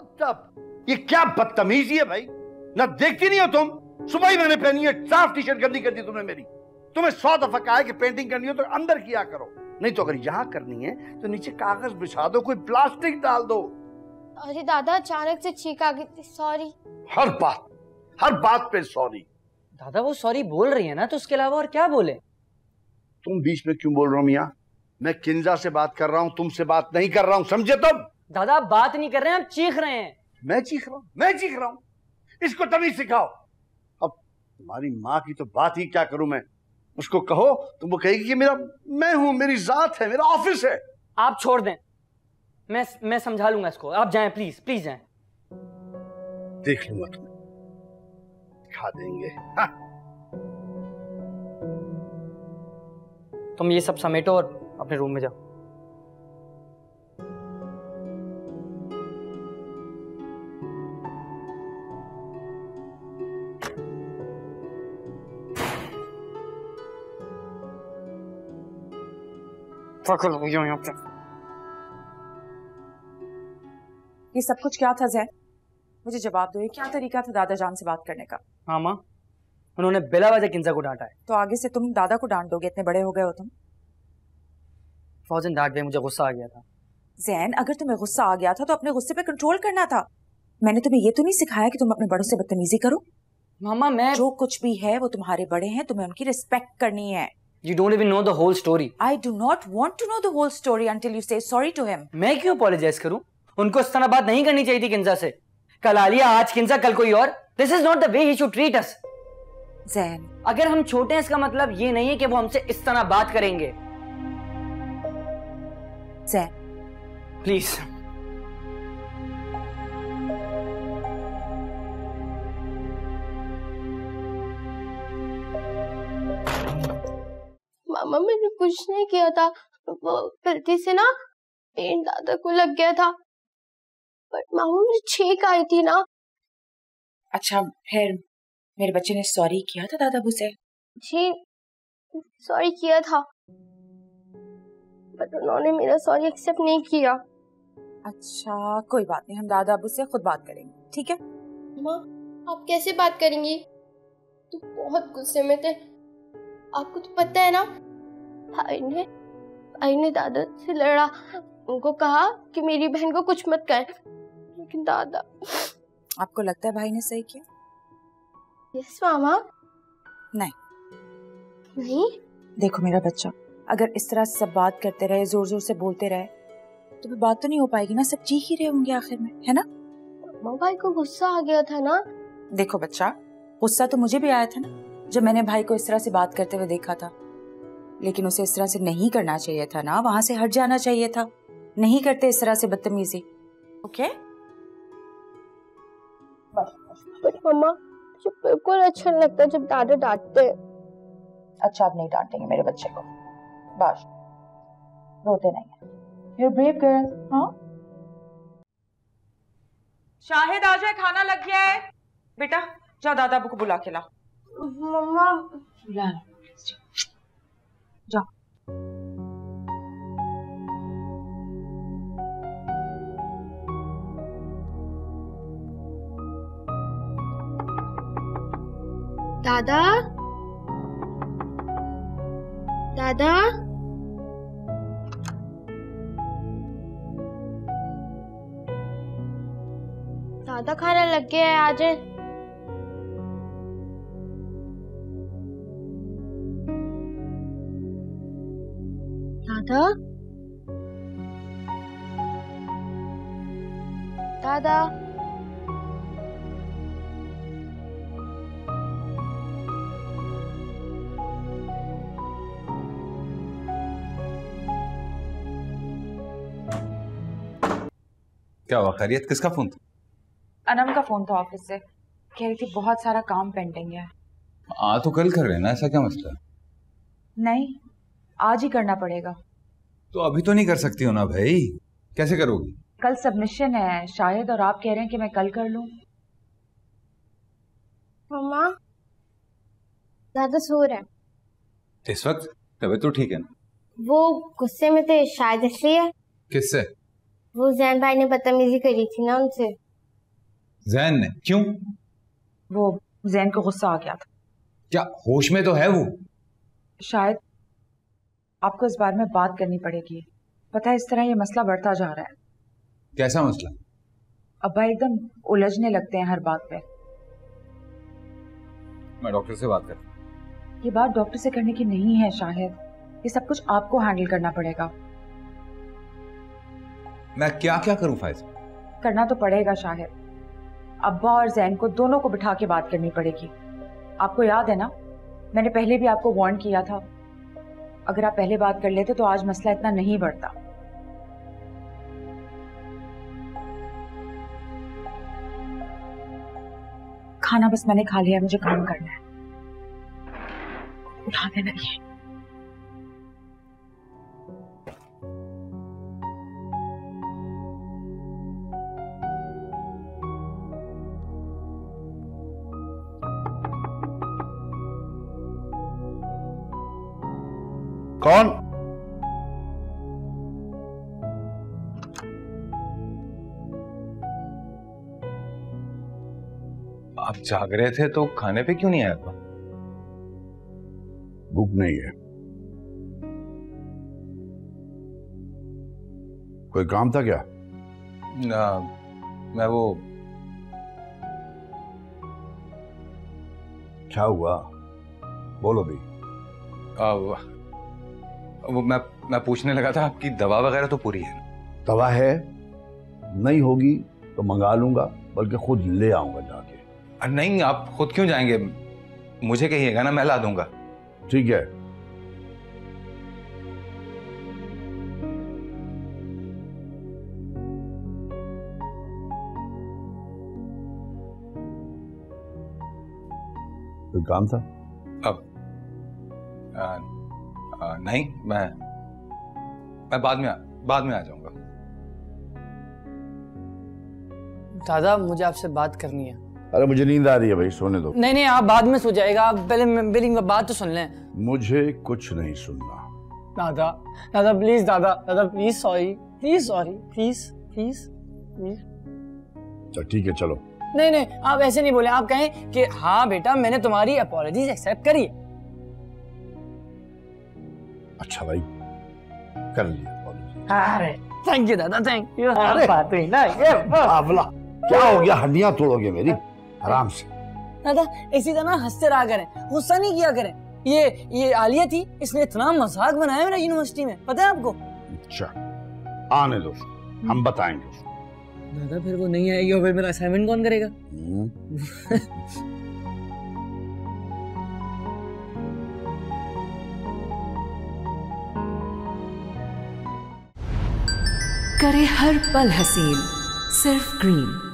मतलब? ये क्या बदतमीजी है भाई? ना देखती नहीं हो तुम? सुबह ही मैंने पहनी है साफ़ टी शर्ट गंदी कर दी तुमने मेरी। तुम्हें सौ दफ़ा कहा है कि पेंटिंग करनी हो तो अंदर किया करो। नहीं तो अगर यहाँ करनी है तो नीचे कागज़ बिछा दो कोई प्लास्टिक डाल दो। अरे दादा अचानक से छींक आ गई थी सॉरी हर बात हर बात पे सॉरी दादा वो सॉरी बोल रही है ना तो उसके अलावा और क्या बोले? तुम बीच में क्यों बोल रहे हो मियाँ? मैं किंजा से बात कर रहा हूँ तुमसे बात नहीं कर रहा हूँ समझे तुम? दादा आप बात नहीं कर रहे हैं आप चीख रहे हैं। मैं चीख रहा हूँ मैं चीख रहा हूँ। इसको तभी सिखाओ। अब तुम्हारी माँ की तो बात ही क्या करूँ मैं? उसको कहो तो वो कहेगी कि मेरा मैं हूँ मेरी जात है मेरा ऑफ़िस है। आप छोड़ दें। मैं मैं समझा लूँगा इसको। आप जाएँ प्लीज़ प्लीज़ जाएँ। देख लूँगा तुम्हें। दिखा देंगे। हाँ। तुम ये सब समेटो और अपने रूम में जाओ। पकड़ लो यहाँ पे ये सब कुछ क्या था जैन? मुझे जवाब दो ये क्या तरीका था दादा जान से बात करने का? हाँ माँ। उन्होंने बिला वजह किंजा को डांटा है। तो आगे से तुम दादा को डांट दोगे इतने बड़े हो गए हो तुम? फौजन डांट गए मुझे गुस्सा आ गया था। जैन अगर तुम्हें गुस्सा आ गया था तो अपने गुस्से पे कंट्रोल करना था। मैंने तुम्हें ये तो नहीं सिखाया कि तुम अपने बड़ों से बदतमीजी करो। मामा मैं जो कुछ भी है वो तुम्हारे बड़े हैं तुम्हें उनकी रिस्पेक्ट करनी है। You don't even know the whole story I do not want to know the whole story until you say sorry to him मैं क्यों अपोलोजाइज करूँ? उनको इस तरह बात नहीं करनी चाहिए थी किंजा से। कल आलिया आज किंजा कल कोई और। This is not the way he should treat us Jain अगर हम छोटे हैं इसका मतलब ये नहीं है कि वो हमसे इस तरह बात करेंगे। जैन प्लीज़ मामा मैंने कुछ नहीं किया था। वो गलती से ना पेन दादा को लग गया था। पर मामा मुझे छेक आई थी ना। अच्छा फिर मेरे बच्चे ने सॉरी किया था दादा से जी सॉरी किया था। बट उन्होंने मेरा सॉरी एक्सेप्ट नहीं किया। अच्छा कोई बात नहीं हम दादा अबू से खुद बात करेंगे ठीक है? माँ आप कैसे बात करेंगी? तू बहुत गुस्से में थे। आपको तो पता है ना भाई ने भाई ने दादा से लड़ा। उनको कहा कि मेरी बहन को कुछ मत कर। लेकिन दादा आपको लगता है भाई ने सही किया? यस मामा। नहीं। नहीं? देखो मेरा बच्चा अगर इस तरह सब बात करते रहे ज़ोर ज़ोर से बोलते रहे तो फिर बात तो नहीं हो पाएगी ना सब चीख ही रहे होंगे आखिर में है ना? मामा भाई को गुस्सा आ गया था ना? देखो बच्चा गुस्सा तो मुझे भी आया था ना जब मैंने भाई को इस तरह से बात करते हुए देखा था। लेकिन उसे इस तरह से नहीं करना चाहिए था ना। वहाँ से हट जाना चाहिए था। नहीं करते इस तरह से बदतमीजी। ओके? बट मम्मा मुझे बिल्कुल अच्छा नहीं लगता जब दादा डांटते। अच्छा आप नहीं डांटेंगे मेरे बच्चे को। बस रोते नहीं है। You're brave girl, हाँ? शाहिद आ जाए खाना लग गया है। बेटा जा दादा को बुला के ला। मम्मा। बुला ला जा दादा? दादा? दादा खाना लग गया है आज दादा दादा क्या हुआ खैरियत? किसका फ़ोन था? अनम का फ़ोन था ऑफ़िस से। कह रही थी बहुत सारा काम पेंडिंग है। आ तो कल कर रहे हैं ना ऐसा क्या मसला? नहीं आज ही करना पड़ेगा। तो अभी तो नहीं कर सकती हो ना भाई? कैसे करोगी? कल सबमिशन है शायद और आप कह रहे हैं कि मैं कल कर लूँ। मम्मा दादा सो रहे हैं। इस वक्त तबीयत तो ठीक है ना? वो गुस्से में थे शायद इसलिए। किससे? वो जैन भाई ने बदतमीजी करी थी ना उनसे। जैन ने? क्यों? वो जैन को गुस्सा आ गया था। क्या होश में तो है वो? शायद आपको इस बारे में बात करनी पड़ेगी। पता है इस तरह ये मसला बढ़ता जा रहा है। कैसा मसला? अब्बा एकदम उलझने लगते हैं हर बात पे। मैं डॉक्टर से बात कर ये बात डॉक्टर से करने की नहीं है शाहिद। ये सब कुछ आपको हैंडल करना पड़ेगा। मैं क्या क्या करूँ फायज? करना तो पड़ेगा शाहिद। अब्बा और जैन को दोनों को बिठा के बात करनी पड़ेगी। आपको याद है ना? मैंने पहले भी आपको वार्न किया था। अगर आप पहले बात कर लेते तो आज मसला इतना नहीं बढ़ता। खाना बस मैंने खा लिया, मुझे काम करना है। उठाने लगी कौन? आप जाग रहे थे तो खाने पे क्यों नहीं आया था? भूख नहीं है। कोई काम था क्या? ना, मैं वो क्या हुआ? बोलो भी। आ, वो मैं मैं पूछने लगा था आपकी दवा वगैरह तो पूरी है। दवा है नहीं होगी तो मंगा लूँगा बल्कि खुद ले आऊँगा जाके। नहीं आप खुद क्यों जाएँगे? मुझे कहिएगा ना मैं ला दूँगा। ठीक है। कोई काम था? अब आ, आ, नहीं मैं मैं बाद में आ, बाद में आ जाऊँगा। दादा मुझे आपसे बात करनी है। अरे मुझे नींद आ रही है भाई सोने दो। नहीं नहीं आप बाद में सो जाएगा। आप पहले मेरी बात तो सुन लें। मुझे कुछ नहीं सुनना। दादा दादा प्लीज़ दादा दादा please sorry please sorry please please please ठीक है चलो। नहीं नहीं आप ऐसे नहीं बोले। आप कहें कि हाँ बेटा मैंने तुम्हारी अपॉलॉजीज एक्सेप्ट करी है। अच्छा भाई कर लिया अरे थैंक यू दादा थैंक यू अरे। बात हुई ना ये बावला क्या हो गया हड्डियाँ तोड़ोगे मेरी आराम से दादा इसी तरह हँसते रहा करें गुस्सा नहीं किया करें ये ये आलिया थी इसने इतना मज़ाक बनाया मेरा यूनिवर्सिटी में पता है आपको अच्छा आने दो हम बताएँगे दादा फिर वो नहीं आएगी और फिर मेरा असाइनमेंट कौन करेगा करे हर पल हसीन सिर्फ़ ग्रीन।